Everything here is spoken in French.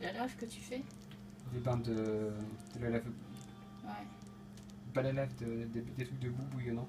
la lave que tu fais Des bains de, de la lave. Ouais, Pas la lave, de- des- trucs de boue bouillonnant.